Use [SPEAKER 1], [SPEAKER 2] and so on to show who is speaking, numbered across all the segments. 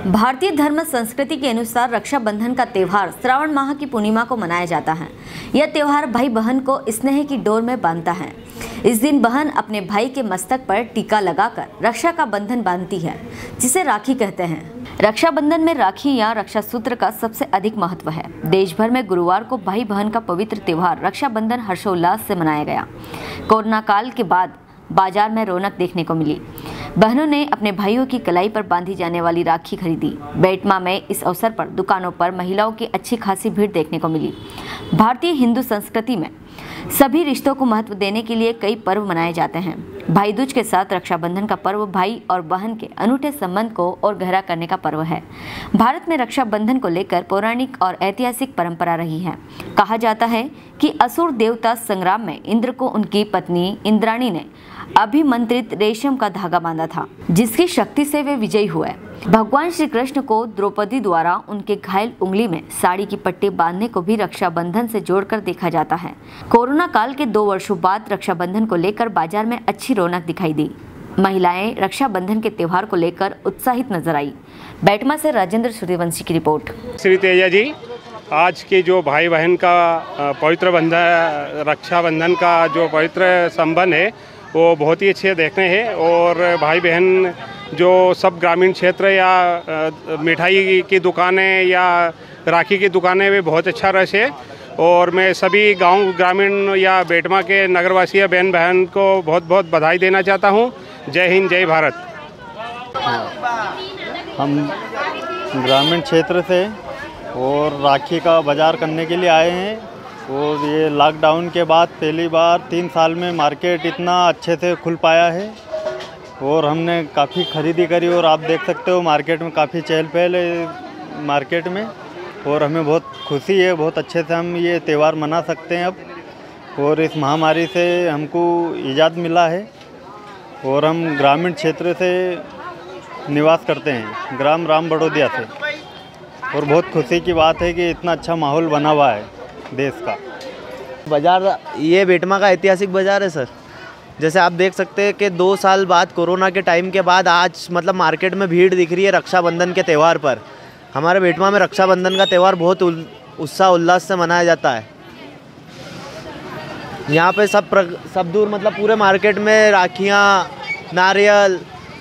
[SPEAKER 1] भारतीय धर्म संस्कृति के अनुसार रक्षाबंधन का त्यौहार श्रावण माह की पूर्णिमा को मनाया जाता है। यह त्यौहार भाई बहन को स्नेह की डोर में बांधता है। इस दिन बहन अपने भाई के मस्तक पर टीका लगाकर रक्षा का बंधन बांधती है, जिसे राखी कहते हैं। रक्षाबंधन में राखी या रक्षा सूत्र का सबसे अधिक महत्व है। देश भर में गुरुवार को भाई बहन का पवित्र त्यौहार रक्षाबंधन हर्षोल्लास से मनाया गया। कोरोना काल के बाद बाज़ार में रौनक देखने को मिली। बहनों ने अपने भाइयों की कलाई पर बांधी जाने वाली राखी खरीदी। बेटमा में इस अवसर पर दुकानों पर महिलाओं की अच्छी खासी भीड़ देखने को मिली। भारतीय हिंदू संस्कृति में सभी रिश्तों को महत्व देने के लिए कई पर्व मनाए जाते हैं। भाई दूज के साथ रक्षाबंधन का पर्व भाई और बहन के अनूठे संबंध को और गहरा करने का पर्व है। भारत में रक्षाबंधन को लेकर पौराणिक और ऐतिहासिक परंपरा रही है। कहा जाता है कि असुर देवता संग्राम में इंद्र को उनकी पत्नी इंद्राणी ने अभिमंत्रित रेशम का धागा बांधा था, जिसकी शक्ति से वे विजयी हुए। भगवान श्री कृष्ण को द्रौपदी द्वारा उनके घायल उंगली में साड़ी की पट्टी बांधने को भी रक्षाबंधन से जोड़कर देखा जाता है। कोरोना काल के दो वर्षों बाद रक्षाबंधन को लेकर बाज़ार में अच्छी रौनक दिखाई दी। महिलाएँ रक्षाबंधन के त्योहार को लेकर उत्साहित नज़र आई। बैटमा से राजेंद्र सूर्यवंशी की रिपोर्ट।
[SPEAKER 2] श्री तेजा जी, आज के जो भाई बहन का पवित्र बंधन, रक्षाबंधन का जो पवित्र संबंध है वो बहुत ही अच्छे देखने हैं और भाई बहन जो सब ग्रामीण क्षेत्र या मिठाई की दुकानें या राखी की दुकानें में बहुत अच्छा रश है। और मैं सभी गाँव ग्रामीण या बेटमा के नगरवासी या बहन बहन को बहुत बहुत बधाई देना चाहता हूँ। जय हिंद, जय भारत।
[SPEAKER 3] हम ग्रामीण क्षेत्र से और राखी का बाज़ार करने के लिए आए हैं। और ये लॉकडाउन के बाद पहली बार तीन साल में मार्केट इतना अच्छे से खुल पाया है और हमने काफ़ी खरीदी करी और आप देख सकते हो मार्केट में काफ़ी चहल पहल है मार्केट में और हमें बहुत खुशी है, बहुत अच्छे से हम ये त्यौहार मना सकते हैं अब। और इस महामारी से हमको इजाज़त मिला है और हम ग्रामीण क्षेत्र से निवास करते हैं, ग्राम राम बड़ोदिया से। और बहुत खुशी की बात है कि इतना अच्छा माहौल बना हुआ है। देश का।
[SPEAKER 4] बाज़ार ये बेटमा का ऐतिहासिक बाज़ार है सर। जैसे आप देख सकते हैं कि दो साल बाद कोरोना के टाइम के बाद आज मतलब मार्केट में भीड़ दिख रही है रक्षाबंधन के त्यौहार पर। हमारे बेटमा में रक्षाबंधन का त्यौहार बहुत उत्साह उल्लास से मनाया जाता है। यहाँ पे सब प्र, सब दूर मतलब पूरे मार्केट में राखियाँ नारियल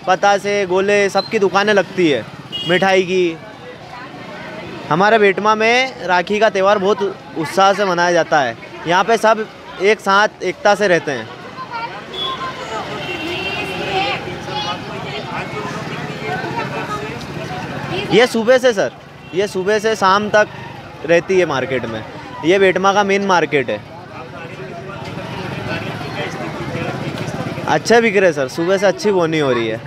[SPEAKER 4] पतासे गोले सबकी दुकानें लगती है। मिठाई की हमारे बेटमा में राखी का त्यौहार बहुत उत्साह से मनाया जाता है। यहाँ पे सब एक साथ, एकता से रहते हैं। ये सुबह से, सर, ये सुबह से शाम तक रहती है मार्केट में। ये बेटमा का मेन मार्केट है। अच्छा बिक रहे सर, सुबह से अच्छी बोनी हो रही है।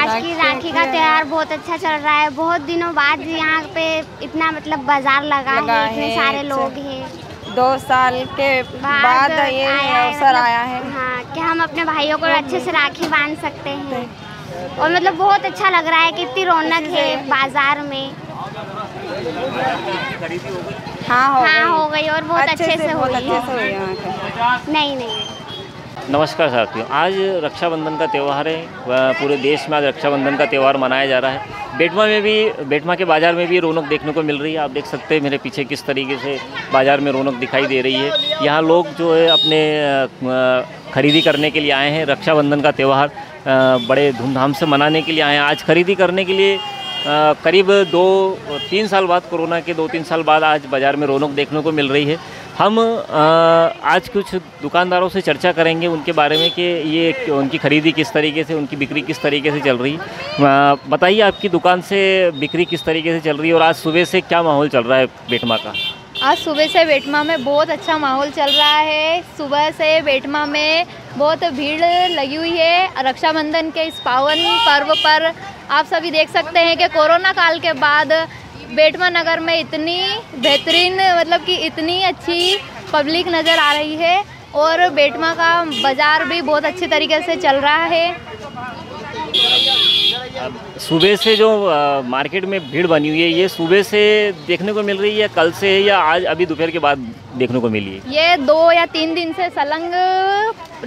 [SPEAKER 5] आज की राखी का त्यौहार बहुत अच्छा चल रहा है। बहुत दिनों बाद यहाँ पे इतना मतलब बाज़ार लगा,
[SPEAKER 6] लगा
[SPEAKER 5] है इतने सारे
[SPEAKER 6] तो-
[SPEAKER 5] लोग हैं।
[SPEAKER 6] दो साल के बाद ये अवसर
[SPEAKER 5] मतलब-
[SPEAKER 6] आया है।
[SPEAKER 5] हाँ कि हम अपने भाइयों को अच्छे से राखी बाँध सकते हैं। और मतलब बहुत अच्छा लग रहा है कि इतनी रौनक है बाज़ार में।
[SPEAKER 6] हाँ हो
[SPEAKER 5] हाँ
[SPEAKER 6] गई।
[SPEAKER 5] हो गई और बहुत अच्छे से हुई
[SPEAKER 6] अच्छे
[SPEAKER 5] नहीं नहीं।
[SPEAKER 7] नमस्कार साथियों, आज रक्षाबंधन का त्यौहार है पूरे देश में आज रक्षाबंधन का त्यौहार मनाया जा रहा है। बेटमा में भी बेटमा के बाज़ार में भी रौनक देखने को मिल रही है। आप देख सकते हैं मेरे पीछे किस तरीके से बाज़ार में रौनक दिखाई दे रही है। यहाँ लोग जो है अपने खरीदी करने के लिए आए हैं, रक्षाबंधन का त्यौहार बड़े धूमधाम से मनाने के लिए आए हैं। आज खरीदी करने के लिए करीब दो, तीन साल बाद, कोरोना के दो तीन साल बाद आज बाज़ार में रौनक देखने को मिल रही है। हम आज कुछ दुकानदारों से चर्चा करेंगे उनके बारे में कि ये उनकी खरीदी किस तरीके से, उनकी बिक्री किस तरीके से चल रही। बताइए आपकी दुकान से बिक्री किस तरीके से चल रही है और आज सुबह से क्या माहौल चल रहा है बेटमा का?
[SPEAKER 8] आज सुबह से बेटमा में बहुत अच्छा माहौल चल रहा है। सुबह से बेटमा में बहुत भीड़ लगी हुई है। रक्षाबंधन के इस पावन पर्व पर आप सभी देख सकते हैं कि कोरोना काल के बाद बेटमा नगर में इतनी बेहतरीन मतलब कि इतनी अच्छी पब्लिक नज़र आ रही है और बेटमा का बाज़ार भी बहुत अच्छे तरीके से चल रहा है।
[SPEAKER 7] सुबह से जो मार्केट में भीड़ बनी हुई है ये सुबह से देखने को मिल रही है कल से या आज अभी दोपहर के बाद देखने को मिली है?
[SPEAKER 8] ये दो या तीन दिन से सलंग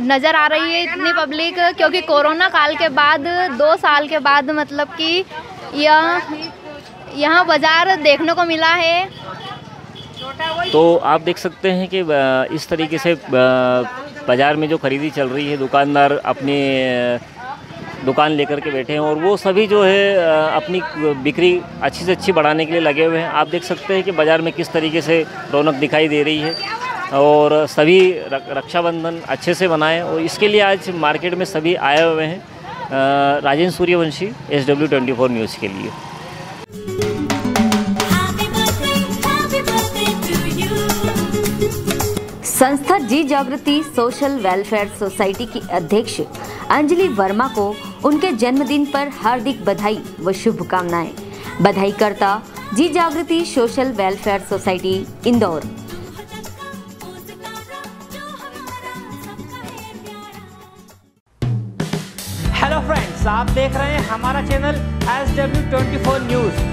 [SPEAKER 8] नज़र आ रही है इतनी पब्लिक क्योंकि कोरोना काल के बाद दो साल के बाद मतलब कि यह यहाँ बाज़ार देखने को मिला है।
[SPEAKER 7] तो आप देख सकते हैं कि इस तरीके से बाज़ार में जो खरीदी चल रही है, दुकानदार अपने दुकान लेकर के बैठे हैं और वो सभी जो है अपनी बिक्री अच्छी से अच्छी बढ़ाने के लिए लगे हुए हैं। आप देख सकते हैं कि बाज़ार में किस तरीके से रौनक दिखाई दे रही है और सभी रक्षाबंधन अच्छे से मनाएँ और इसके लिए आज मार्केट में सभी आए हुए हैं Rajendra Suryavanshi S W twenty four news के लिए।
[SPEAKER 1] संस्था जी जागृति सोशल वेलफेयर सोसाइटी की अध्यक्ष अंजलि वर्मा को उनके जन्मदिन पर हार्दिक बधाई व शुभकामनाएँ। बधाईकर्ता जी Jagriti social welfare society, Indore.
[SPEAKER 9] Hello friends आप देख रहे हैं हमारा channel S W twenty four news